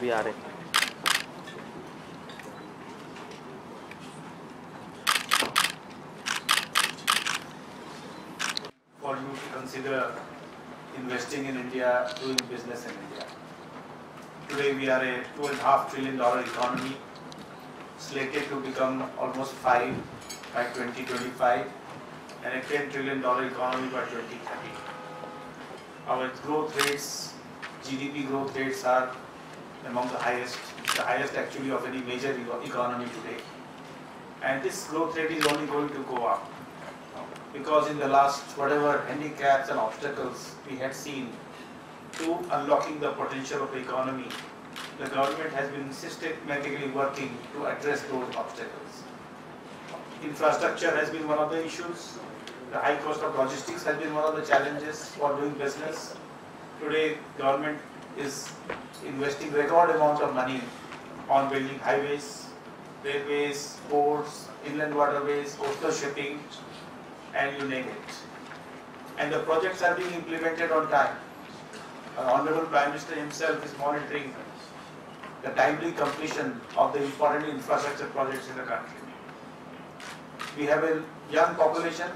अभी आ रहे हैं for you to consider investing in India, doing business in India. Today we are a two and a half trillion dollar economy, slated to become almost five by 2025, and a 10 trillion dollar economy by 2030. Our growth rates, GDP growth rates are among the highest, the highest actually of any major economy today. And this growth rate is only going to go up because in the last whatever handicaps and obstacles we had seen to unlocking the potential of the economy, the government has been systematically working to address those obstacles. Infrastructure has been one of the issues. The high cost of logistics has been one of the challenges for doing business. Today, government is investing record amounts of money on building highways, railways, ports, inland waterways, coastal shipping, and you name it. And the projects are being implemented on time. Our Honorable Prime Minister himself is monitoring the timely completion of the important infrastructure projects in the country. We have a young population,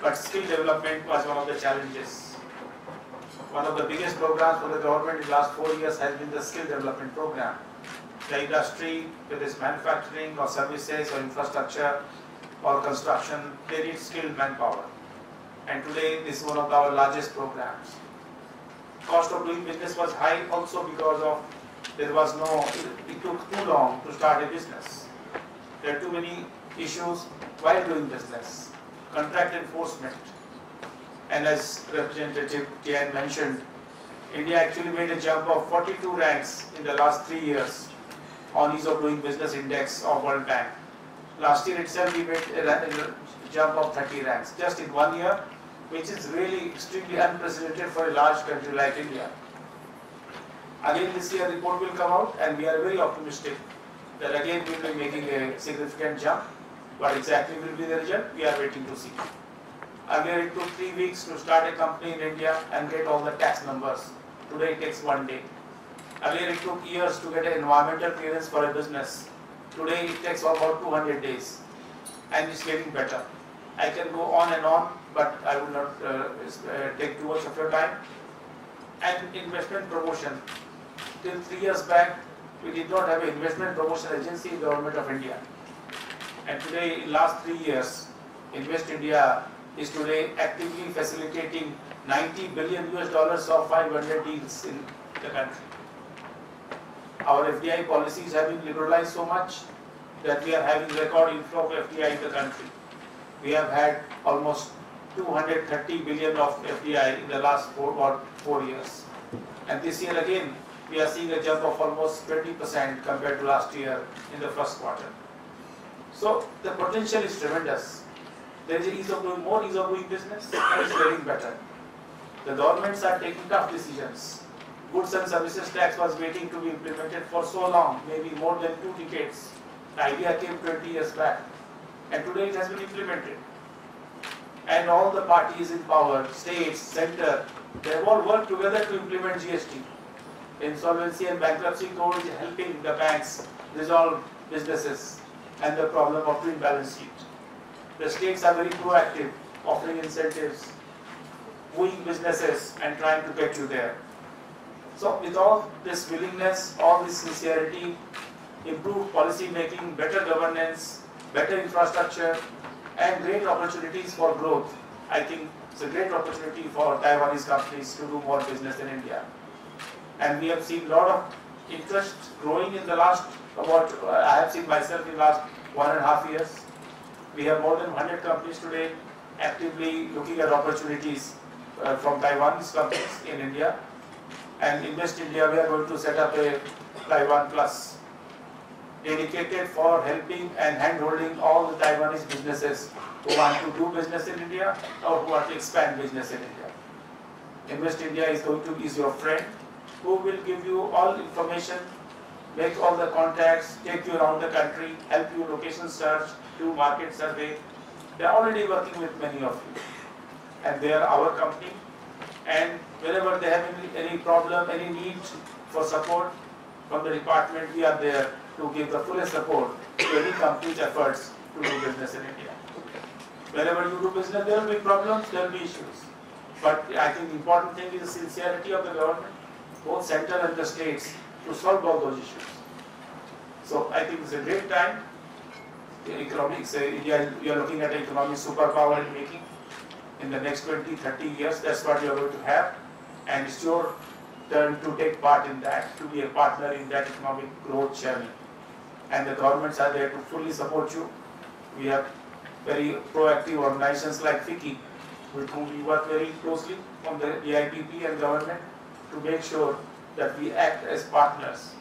but skill development was one of the challenges. One of the biggest programs for the government in the last four years has been the skill development program. The industry, whether it's manufacturing or services or infrastructure, or construction, they need skilled manpower. And today, this is one of our largest programs. Cost of doing business was high also because of, there was no, it took too long to start a business. There are too many issues while doing business. Contract enforcement. And as Representative Tian mentioned, India actually made a jump of 42 ranks in the last three years on ease of doing business index of World Bank. Last year itself, we made a jump of 30 ranks, just in one year, which is really extremely unprecedented for a large country like India. Again, this year report will come out and we are very optimistic that again we will be making a significant jump. What exactly will be the result, we are waiting to see. Earlier it took three weeks to start a company in India and get all the tax numbers. Today it takes one day. Earlier it took years to get an environmental clearance for a business. Today it takes about 200 days and it's getting better. I can go on and on, but I will not uh, uh, take too much of your time. And investment promotion. Till three years back, we did not have an investment promotion agency in the Government of India. And today, in last three years, Invest India is today actively facilitating 90 billion US dollars of 500 deals in the country. Our FDI policies have been liberalized so much that we are having record inflow of FDI in the country. We have had almost 230 billion of FDI in the last four or four years. And this year again, we are seeing a jump of almost 20% compared to last year in the first quarter. So the potential is tremendous. There is ease of doing more ease of doing business and it's getting better. The governments are taking tough decisions. Goods and services tax was waiting to be implemented for so long, maybe more than two decades. The idea came 20 years back and today it has been implemented. And all the parties in power, states, center, they have all worked together to implement GST. Insolvency and bankruptcy code is helping the banks resolve businesses and the problem of doing balance sheet. The states are very proactive, offering incentives, wooing businesses and trying to get you there. So with all this willingness, all this sincerity, improved policy making, better governance, better infrastructure, and great opportunities for growth, I think it's a great opportunity for Taiwanese companies to do more business in India. And we have seen a lot of interest growing in the last, about, uh, I have seen myself in the last one and a half years. We have more than 100 companies today actively looking at opportunities uh, from Taiwanese companies in India. And Invest India, we are going to set up a Taiwan Plus dedicated for helping and hand-holding all the Taiwanese businesses who want to do business in India or who want to expand business in India. Invest India is going to be your friend who will give you all information, make all the contacts, take you around the country, help you location search, do market survey. They are already working with many of you. And they are our company. And whenever they have any, any problem, any need for support, from the department, we are there to give the fullest support to any company's efforts to do business in India. Wherever you do business, there will be problems, there will be issues. But I think the important thing is the sincerity of the government, both central and the states, to solve all those issues. So I think it's a great time. The economics, India, we are looking at an economic superpower in making in the next 20, 30 years. That's what you are going to have. And it's your turn to take part in that, to be a partner in that economic growth journey. And the governments are there to fully support you. We have very proactive organizations like FICCI, with whom we work very closely from the DIPP and government to make sure that we act as partners.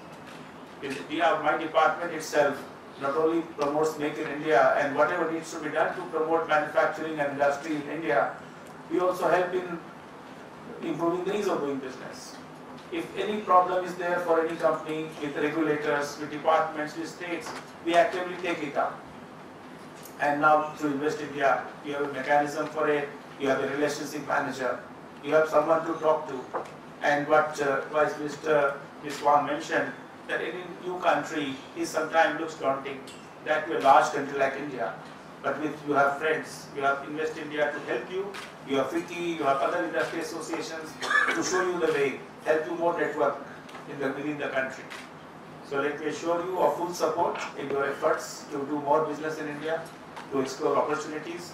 Are, my department itself not only promotes Make in India and whatever needs to be done to promote manufacturing and industry in India, we also help in improving the ease of doing business. If any problem is there for any company with regulators, with departments, with states, we actively take it up. And now through Invest India, you have a mechanism for it, you have a relationship manager, you have someone to talk to. And what uh, Vice Minister. Wang mentioned, that any new country is sometimes looks daunting, that to a large country like India. But with you have friends, you have Invest India to help you, you have FICCI, you have other industry associations to show you the way, help you more network in the, within the country. So let me assure you of full support in your efforts to do more business in India, to explore opportunities,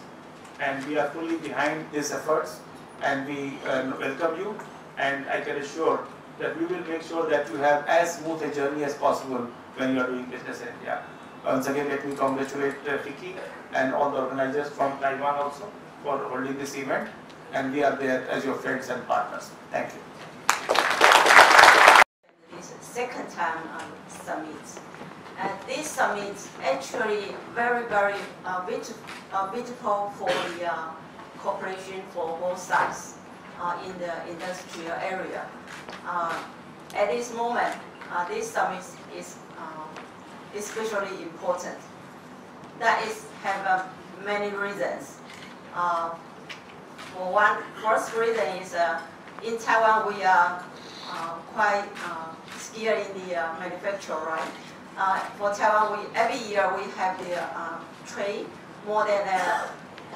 and we are fully behind these efforts, and we uh, welcome you, and I can assure that we will make sure that you have as smooth a journey as possible when you are doing business in India. Once again, let me congratulate uh, FICCI and all the organizers from Taiwan also for holding this event, and we are there as your friends and partners. Thank you. This second time um, summit. And this summit actually very, very uh, beautiful, uh, beautiful for the uh, cooperation for both sides in the industrial area. Uh, at this moment, uh, this summit is especially important. That is have many reasons. for one, first reason is in Taiwan we are quite skilled in the manufacture, right? Uh, for Taiwan, we, every year we have the uh, trade more than uh,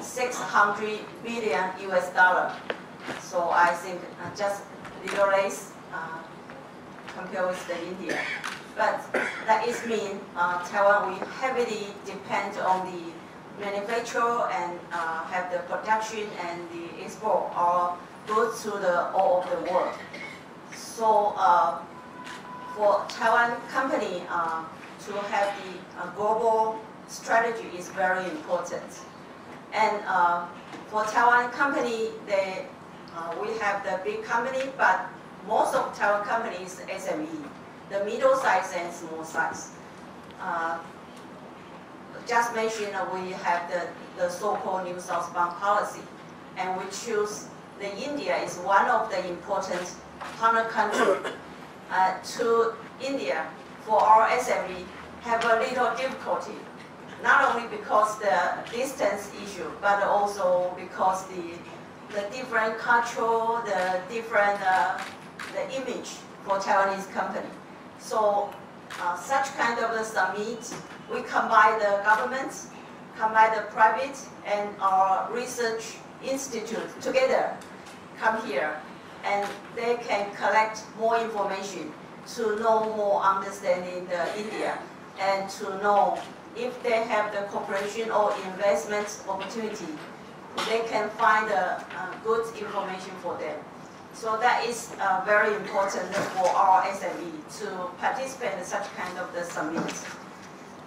600 billion US dollar. So I think uh, just little less uh, compared with the India. But that is mean uh, Taiwan we heavily depend on the manufacture and uh, have the production and the export all go to the all of the world. So uh, for Taiwan company uh, to have the uh, global strategy is very important. And for Taiwan company, they have the big company, but most of Taiwan companies SME, the middle size and small size. Uh, just mentioned uh, we have the, the so-called New Southbound policy, and we choose the India is one of the important partner country uh, to India for our SME have a little difficulty, not only because the distance issue, but also because the the different culture, the different uh, the image for Taiwanese company. So uh, such kind of the summit, we combine the government, combine the private and our research institute together come here and they can collect more information to know more understanding the India and to know if they have the cooperation or investment opportunity they can find uh, good information for them. So that is uh, very important for our SME to participate in such kind of the summit.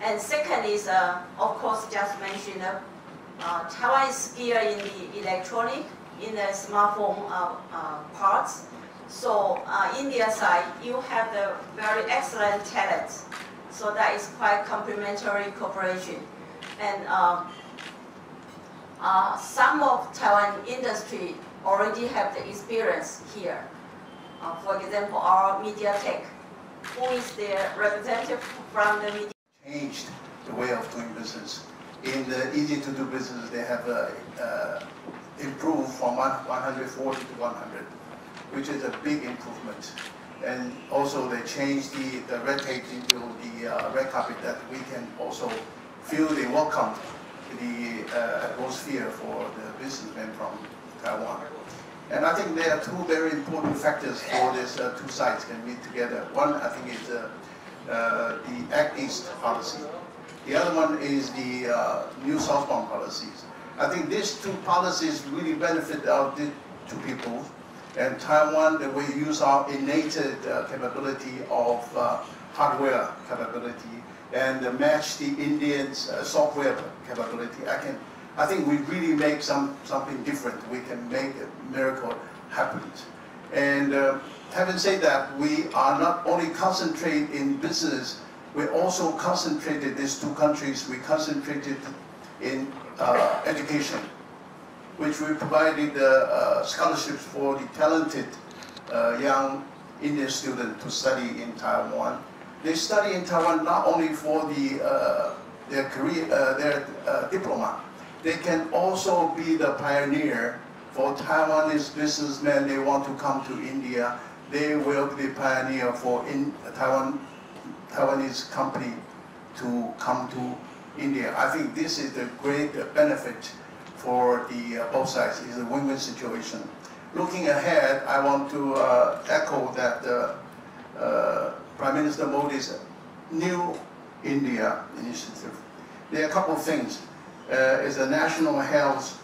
And second is, uh, of course, just mentioned, uh, Taiwan is skilled in the electronic, in the smartphone parts. So India side, you have the very excellent talent. So that is quite complementary cooperation. And um, uh, some of Taiwan industry already have the experience here. Uh, for example, our MediaTek, who is the representative from the media. Changed the way of doing business. In the easy to do business, they have uh, uh, improved from 140 to 100, which is a big improvement. And also they changed the, the red tape into the uh, red carpet that we can also feel the welcome, the uh, atmosphere for the businessmen from Taiwan. And I think there are two very important factors for this uh, two sides can meet together. One, I think, is uh, uh, the Act East policy. The other one is the uh, New Southbound policies. I think these two policies really benefit our two people. And Taiwan, we use our innate uh, capability of hardware capability and uh, match the Indians' uh, software capability. I can, I think we really make some something different. We can make a miracle happen. And uh, having said that, we are not only concentrated in business, we also concentrated these two countries. We concentrated in uh, education, which we provided uh, uh, scholarships for the talented young Indian students to study in Taiwan. They study in Taiwan not only for the, uh, their career, uh, their uh, diploma, they can also be the pioneer for Taiwanese businessmen. They want to come to India. They will be the pioneer for in Taiwan, Taiwanese company to come to India. I think this is the great benefit for the uh, both sides. It's a win-win situation. Looking ahead, I want to uh, echo that uh, uh, Prime Minister Modi's new India initiative. There are a couple of things. Uh, is the national health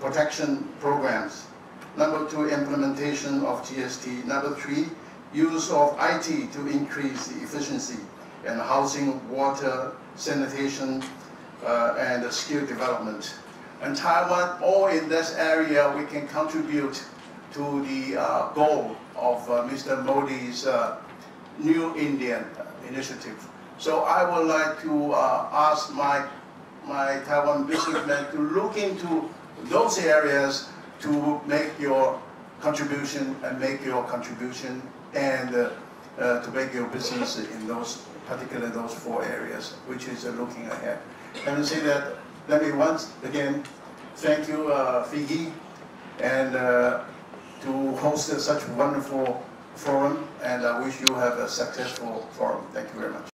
protection programs. Number two, implementation of GST. Number three, use of IT to increase the efficiency in housing, water, sanitation, uh, and skill development. And Taiwan, all in this area, we can contribute to the uh, goal of uh, Mr. Modi's uh, New Indian initiative. So I would like to uh, ask my, my Taiwan businessmen to look into those areas to make your contribution and make your contribution and uh, uh, to make your business in those, particularly those four areas, which is uh, looking ahead. Having said that, let me once again thank you, uh, FICCI, and uh, to host such wonderful forum, and I wish you have a successful forum. Thank you very much.